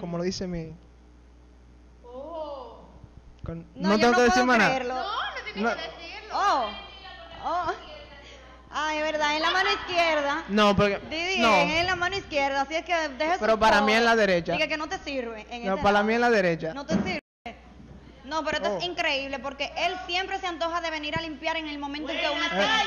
como lo dice mi... Oh. con- No, no, yo tengo no que decir más nada. creerlo. No, no tienes No. que decirlo. Oh. Oh. Ah, es verdad, en la mano izquierda. No, porque... Didi, no, en la mano izquierda, así es que deje Pero para mí en la derecha. Diga que no te sirve. En no, ese para lado. mí en la derecha. No te sirve. No, pero esto es Oh. increíble porque él siempre se antoja de venir a limpiar en el momento en que uno está.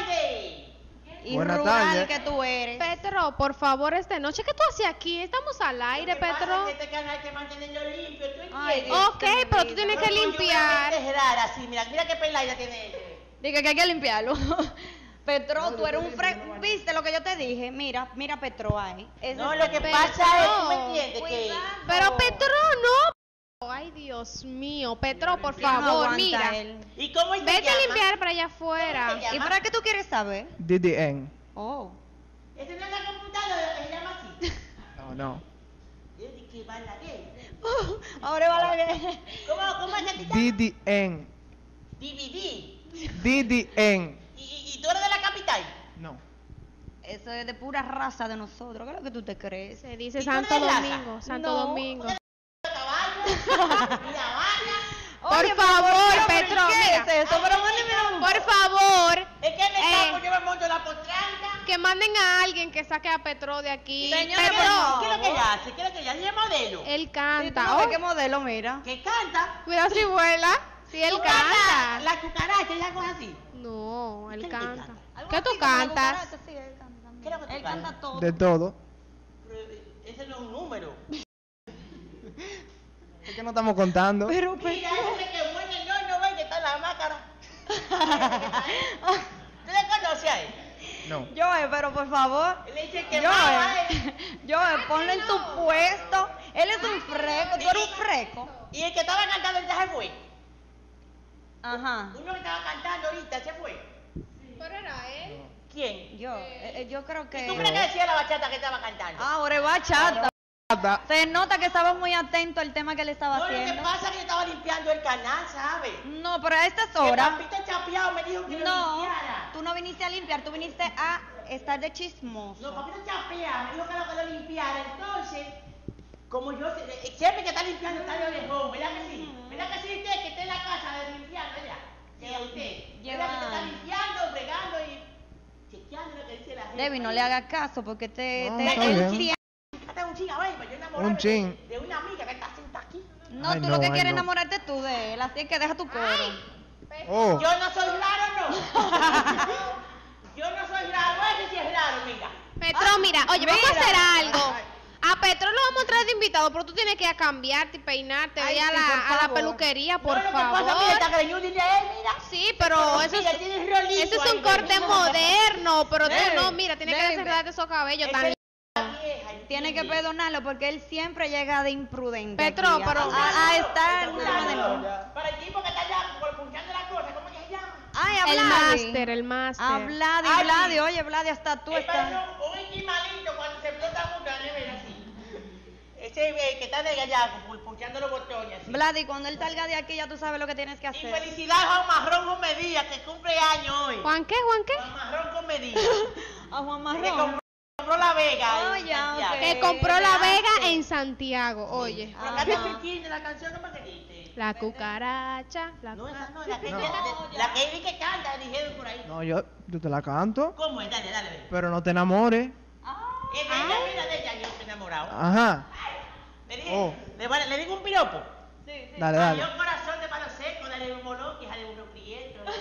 Y Buenas rural tardes. que tú eres. Petro, por favor, esta noche, ¿qué tú haces aquí? Estamos al aire, Petro. Este canal hay que mantenerlo limpio, ¿tú Ay, entiendes? Ok, pero tú tienes que limpiar. Es rara, sí, mira, mira qué pelaida tiene ese. Diga que hay que limpiarlo. Petro, tú eres un fre... ¿Viste lo que yo te dije? Mira, mira Petro ahí. Ese No, es lo que Petro. pasa es, ¿tú me entiendes? Que Cuidado. Pero Petro, no. Ay, Dios mío. Petro, por no favor, mira. él. ¿Y cómo él se Vete a limpiar para allá afuera. ¿Cómo se ¿Y para qué tú quieres saber? DDN. Oh. Ese no es la computadora que se llama así. No, no. Que va la gay. Ahora va la que... ¿Cómo, cómo es llamas? DDN. DVD. DDN. ¿Y, y, y tú eres de la capital? No. Eso es de pura raza de nosotros. ¿Qué es lo que tú te crees? Se dice ¿Y tú Santo Domingo. Santo No. Domingo. Por favor, Petro, ¿Qué mira. es eso? Pero mándeme. Por favor, Es que Eh. campo yo me monto la potranca. que manden a alguien que saque a Petro de aquí. Señora, Petro, ¿Qué es lo que ella hace? ¿Qué es lo que ella hace? Ella es modelo. él Sí, canta. ves Oh, qué modelo, mira. Que canta. Cuidado si vuela. Sí, él Tú cantas canta. La cucaracha y algo así. No, él ¿Qué canta. canta? ¿Qué tú cantas? sí, él canta. ¿Qué es lo que tú Él canta todo. De todo. Pero, eh, Ese no es un número. Es que no estamos contando. Pero, Mira, ese que muere, no, no ve que está en la máscara. ¿Tú le conoces a él? No. Joe, pero por favor. Él le dice que. Joe, Joe, ponlo en tu puesto. Él es un freco, tú eres un freco. Y el que estaba cantando ahorita se fue. Ajá. Uno que estaba cantando ahorita se fue. Pero era él. ¿Quién? Yo, eh, eh, yo creo que. ¿Tú crees que decía la bachata que estaba cantando? Ahora es bachata. Se nota que estaba muy atento al tema que él estaba no, lo que haciendo. pasa es que yo estaba limpiando el canal, ¿sabes? No, pero a estas horas. Papito Chapeado me dijo que lo No, limpiara. tú no viniste a limpiar, tú viniste a estar de chismoso. No, Papito Chapeado me dijo que lo que lo limpiara. Entonces, como yo sé- eh, siempre que está limpiando está de orejón, ¿verdad que sí? ¿Verdad que sí usted que está en la casa de limpiando ya? Sí, a usted. Lleva ¿Verdad que está limpiando, bregando y chequeando lo que dice la gente? Debbie, no le hagas caso porque te, No, te- un chin, a ver, pues yo Un chin. De, de una amiga que está sentada aquí. No, Ay, tú no, lo que ay, quieres no. enamorarte tú de él, así es que deja tu coro. Oh. Yo no soy raro, no. yo no soy raro, ese sí es raro, mira. Petro, Ah, mira, oye, vamos a mira. hacer algo. A Petro lo vamos a traer de invitado, pero tú tienes que ir a cambiarte y peinarte, Ay, ir a sí, la, por a la favor. peluquería, por no, lo que pasa, mira, favor. está greñudo, a él, mira. Sí, pero eso mira, es, tiene rolito eso es ahí, un corte moderno, pero tú no, mira, tienes que desenredarte esos cabellos tan es la Tiene que perdonarlo porque él siempre llega de imprudente. Petro, aquí, a- pero- a, a estar. Para el tipo que está allá por punchando la cosa, ¿cómo que se llama? Ay, a El máster, el máster. A Vladi, Ay, Vladi, oye, Vladi, hasta tú estás. un, animalito cuando se explota la nevera así. Ese eh, que está de allá, pu- punchando los botones. Vladi, cuando él salga de aquí ya tú sabes lo que tienes que Y hacer. felicidad a Juan Marrón con Medina, que cumple años hoy. ¿Juan qué, Juan qué? Juan Marrón con Medina. A Juan Marrón. Compró, la Vega. Oh, en ya, Santiago. ok. Que compró la. Vega en Santiago, oye. Piquín, la canción, ¿cómo que dice? La cucaracha, la No, esa no, la que, No. la, la que vi que canta, dijeron por ahí. No, yo, yo te la canto. ¿Cómo es? Dale, dale. Pero no te enamores. Es de ella, mira de ella, yo estoy enamorado. Ajá. Le dije, Oh. le, le digo un piropo. Dale, dale. Ay, un corazón de palo seco, dale un molón, que jale uno prieto.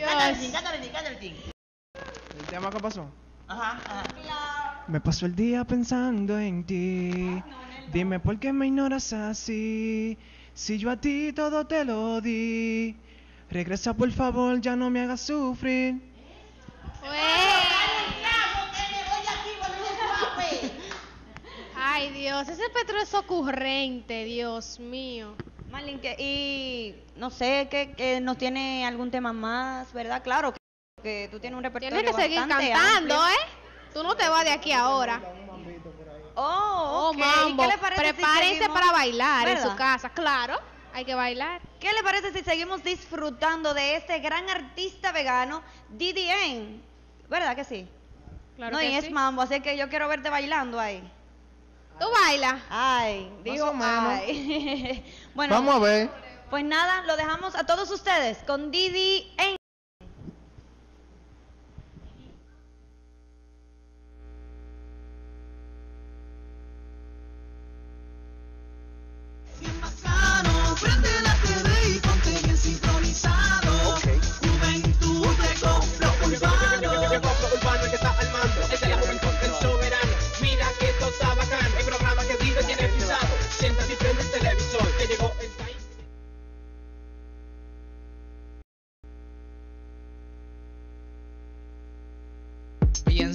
Cántale, Dios. cántale, cántale, chin. ¿El tema qué pasó? Ajá, ajá. Me paso el día pensando en ti. Dime por qué me ignoras así. Si yo a ti todo te lo di. Regresa por favor, ya no me hagas sufrir. Que. Ay, Dios, ese Petro es ocurrente, Dios mío. Marlene, que, y no sé, que, que nos tiene algún tema más, ¿verdad? Claro porque tú tienes un repertorio Tienes que seguir cantando, ¿eh? Tú no te vas de aquí ahora. Oh, oh okay. mambo. ¿Qué Prepárense para bailar ¿verdad? en su casa, claro. Hay que bailar. ¿Qué le parece si seguimos disfrutando de este gran artista vegano, Didi DDN? ¿Verdad que sí? Claro no, y es mambo, así que yo quiero verte bailando ahí. ¿Tú bailas? Ay, digo ay. bueno, vamos a ver. Pues nada, lo dejamos a todos ustedes con Didi en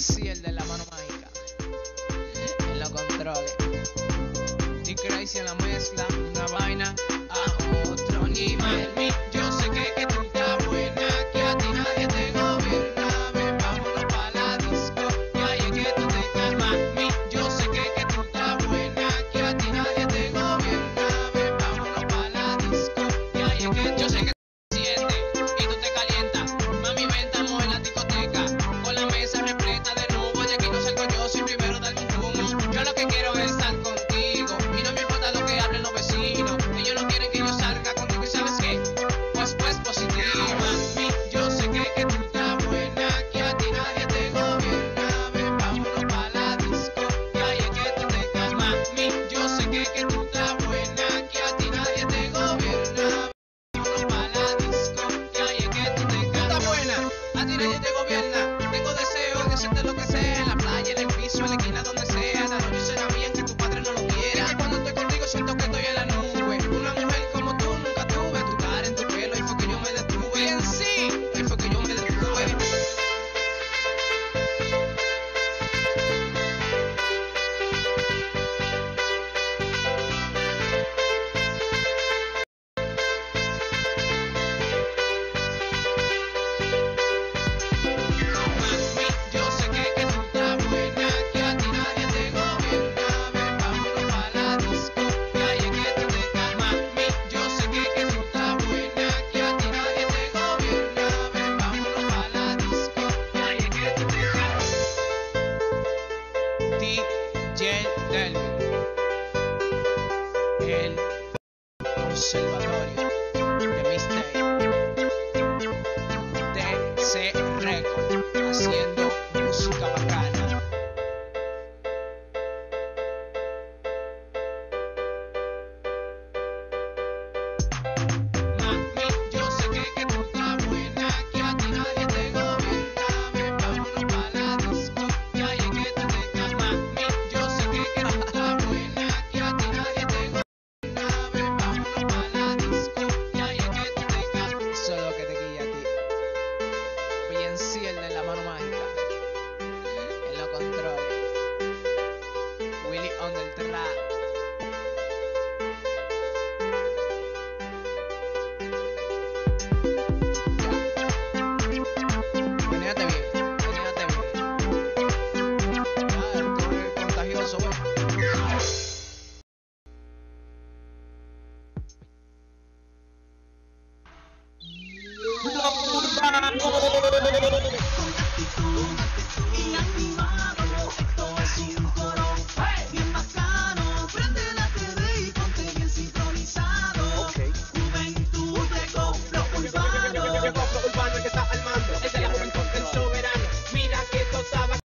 Nancy, el de la mano mágica. En los controles. Y Crazy en Salvador.